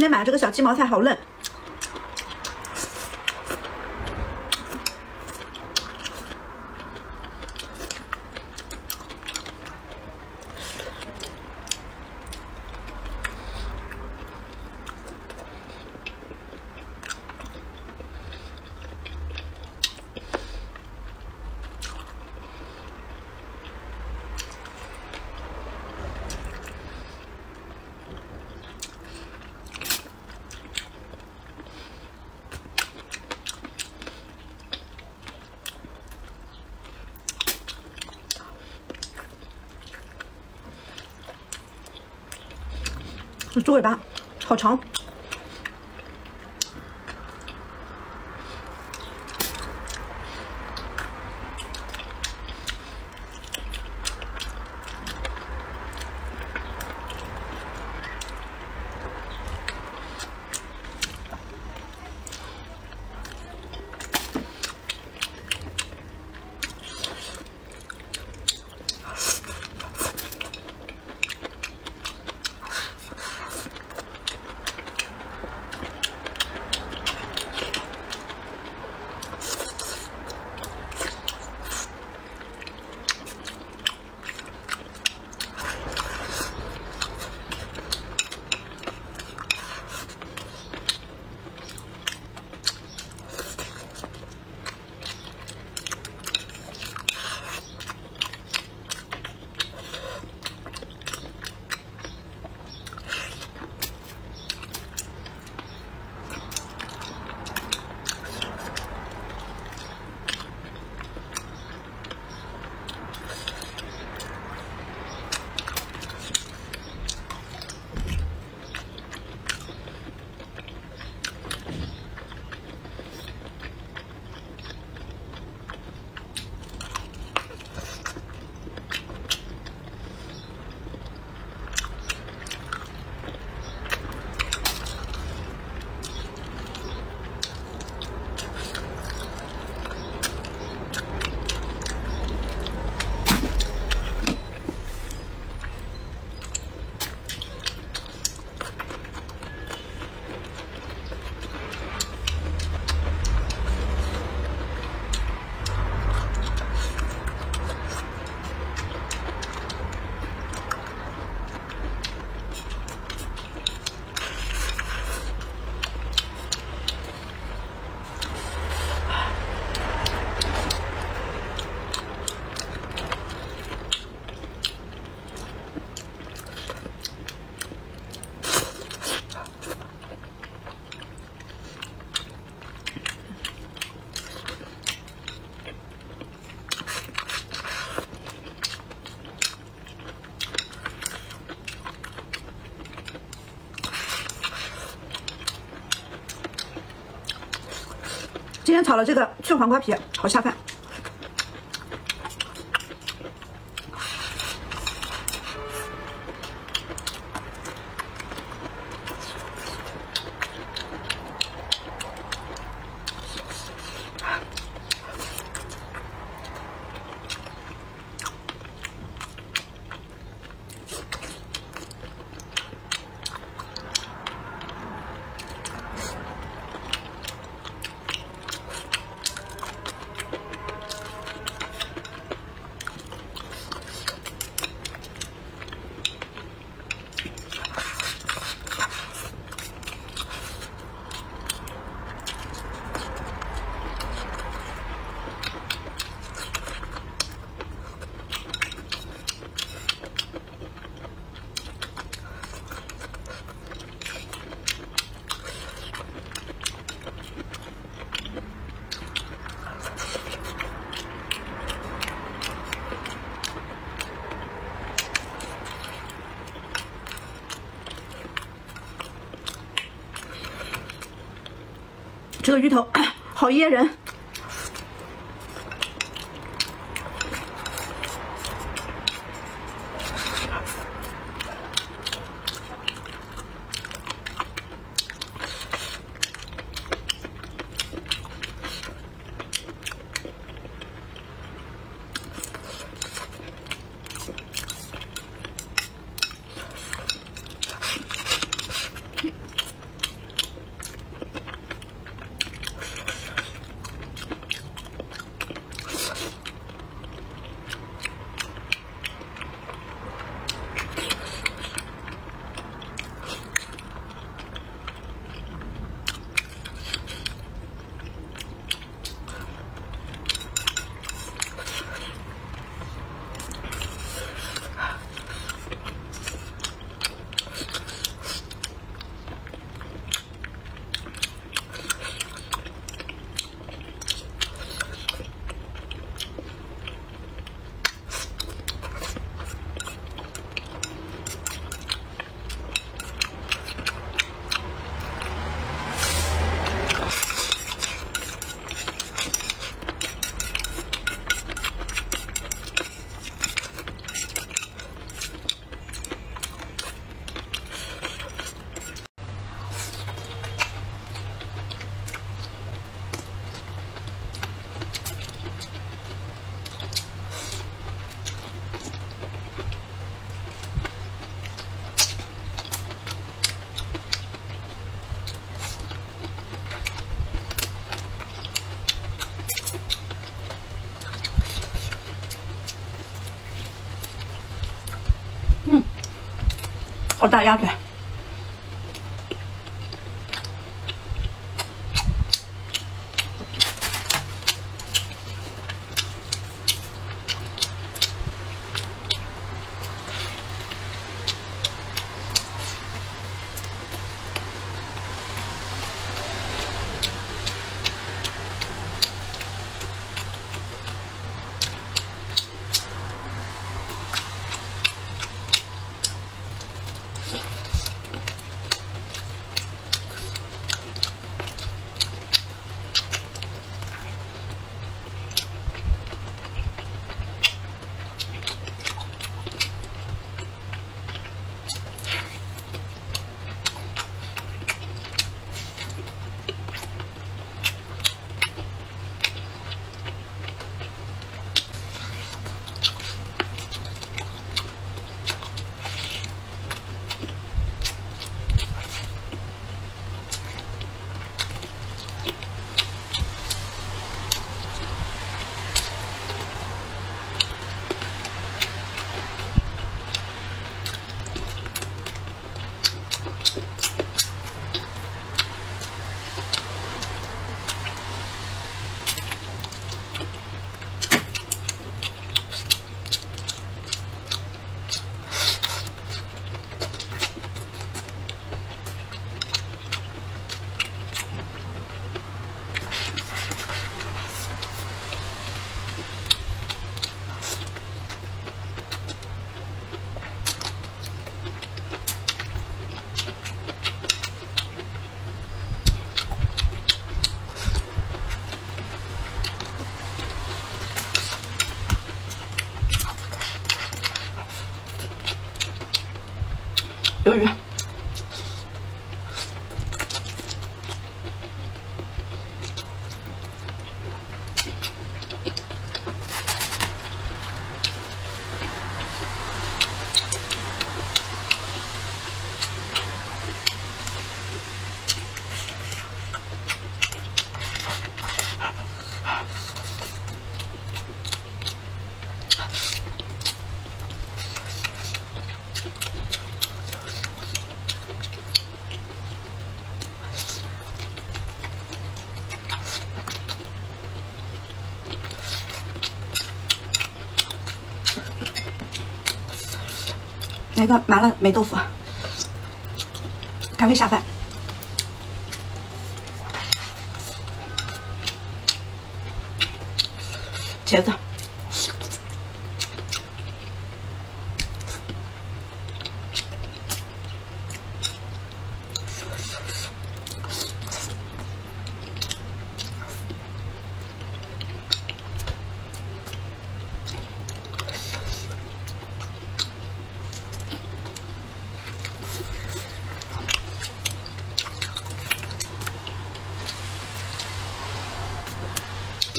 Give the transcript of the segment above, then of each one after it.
今天买的这个小鸡毛菜好嫩。猪尾巴好长。今天炒了这个脆黄瓜皮，好下饭。这个芋头 好噎人。我大鸭腿。来个麻辣霉豆腐，赶快下饭。茄子。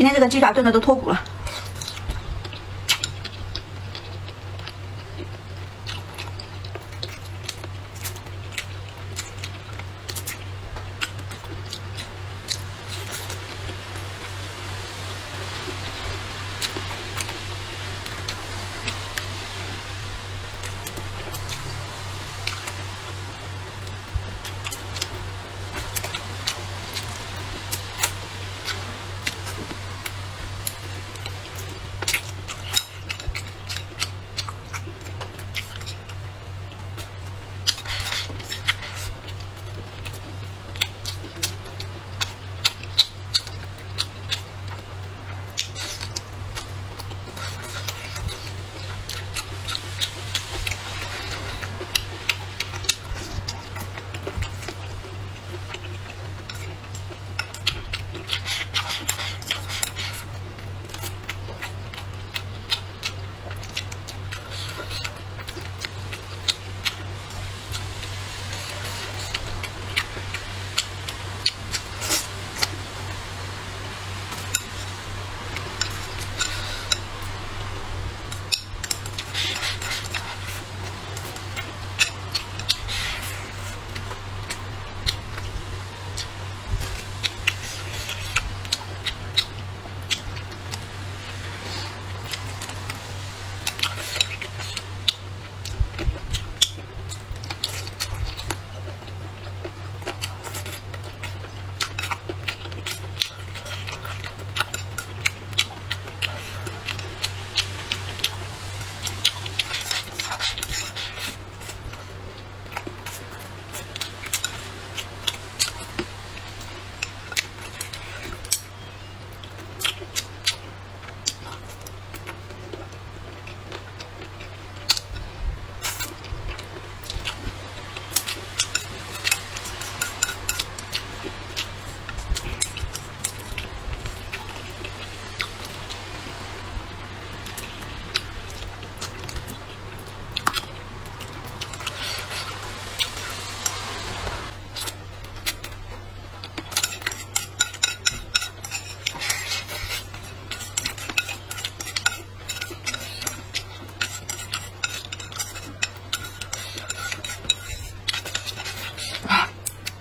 今天这个鸡爪炖的都脱骨了。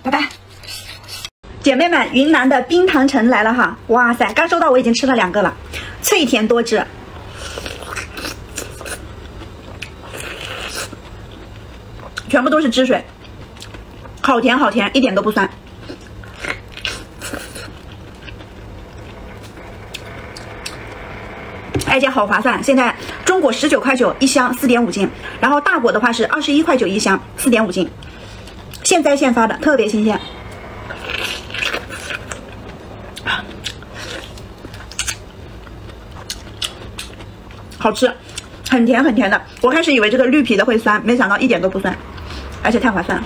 拜拜。姐妹们，云南的冰糖橙来了哈！哇塞，刚收到我已经吃了两个了，脆甜多汁，全部都是汁水，好甜好甜，一点都不酸。而且好划算，现在中果十九块九一箱，四点五斤，然后大果的话是二十一块九一箱，四点五斤，现摘现发的，特别新鲜，好吃，很甜很甜的。我开始以为这个绿皮的会酸，没想到一点都不酸，而且太划算了。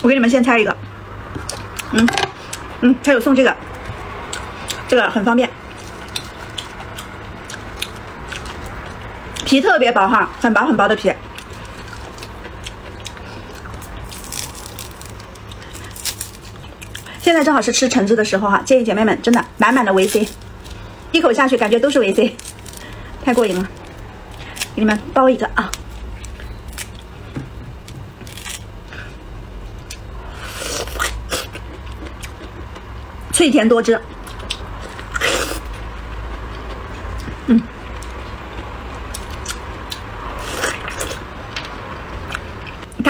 我给你们先拆一个，嗯嗯，他有送这个，这个很方便，皮特别薄哈，很薄很薄的皮。现在正好是吃橙子的时候哈，建议姐妹们真的满满的维 C，一口下去感觉都是维 C，太过瘾了，给你们包一个啊。脆甜多汁，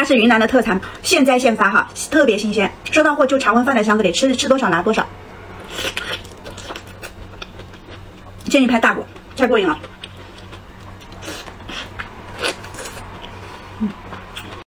是云南的特产，现摘现发哈，特别新鲜，收到货就常温放在箱子里，吃吃多少拿多少。建议拍大果，太过瘾了。